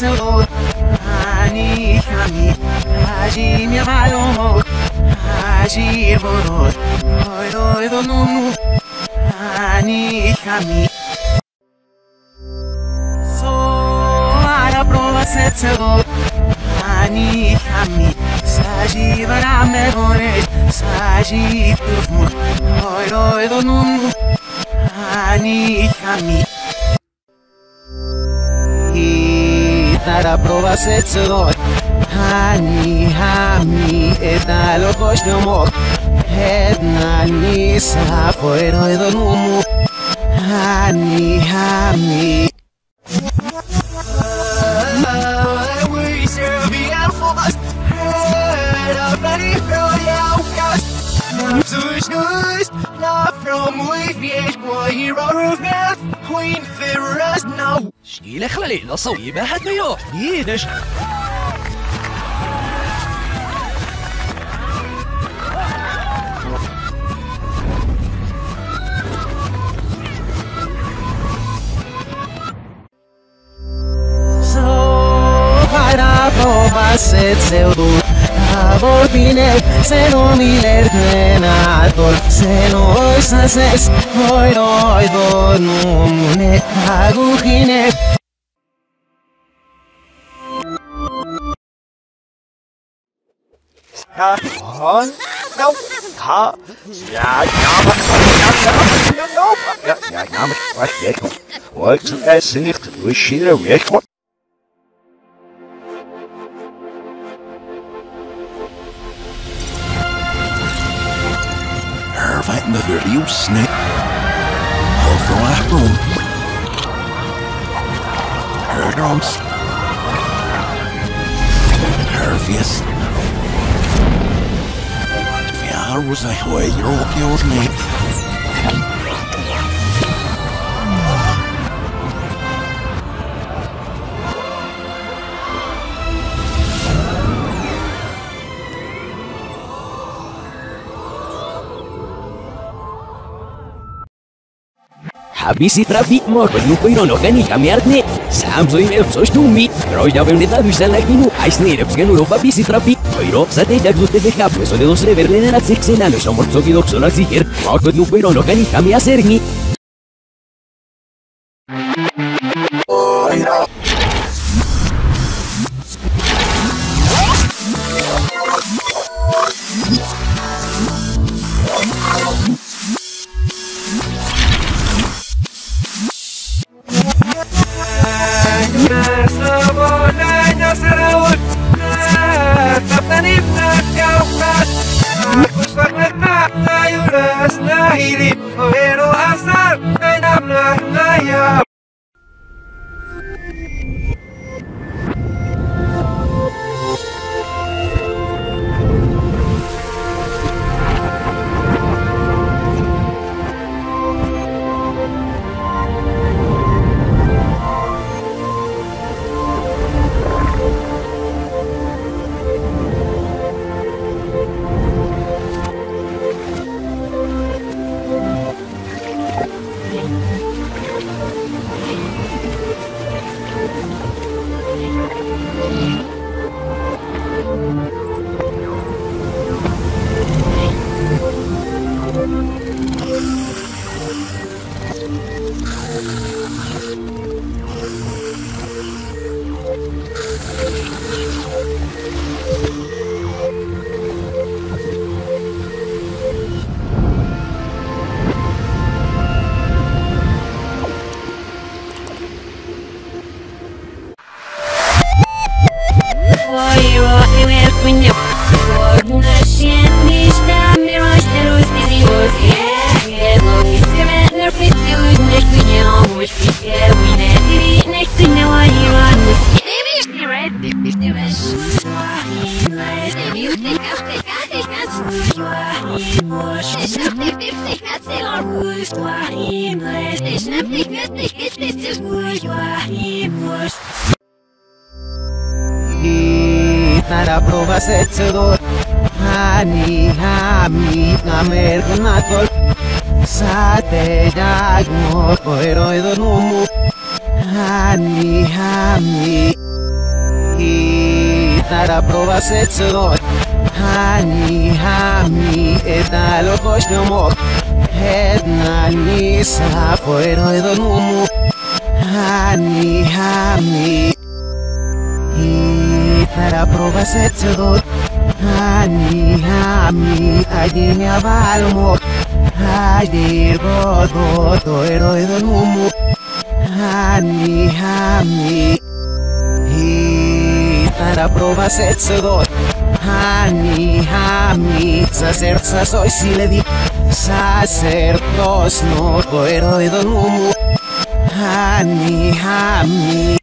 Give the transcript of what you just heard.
تو هنی همی هجیم معلوم هجی برود آی آی دنوم هنی همی تو هنی همی سجی و رمه بارش سجی دفمون آی آی دنوم هنی همی Serve the alphas Head up ready for the outcast Susnus Not from we fish Boy of death Queen now شنيلة خلالي لا صوي ما حد ما يروح يدش So para prova setso Avor por tine Sen omilerden ator Sen oizazez Hoi doi doi numune agujine Ja, und no, ha, ja, ja, ja, ja, ja, ja, ja, ja, ja, ja, ja, ja, ja, ja, ja, ja, ja, ja, ja, wat. Hervat in de video snip. Half achterom. Her drums. Her vis. Ja, was hij hoor je op je Habisi trafi možno pojrono gani kamjarne. Sam zoi me psoš tu mi. Rožda ve mneta visa na kinu. Ajsne repskenu roba bisi trafi. Pojro sa te jak zute deja pues o de dos reverle na cirksena no somor tsoki doksona ziger. Možno pojrono gani kamjarne. Y Nara provas etsudor Hani hami namer natol Sate dagmo koeroi donumu Hani hami Nara provas etsudor Hani hami Eta loko xomo Eta ni zafo ero edo numu Hani hami Itara proba zetxe dut este Hani hami Aginea balmo Aier godo Eto ero edo numu Hani hami Itara proba zetxe dut este Hani hani hami za zertza soy si le di za certos no puedo de hani hami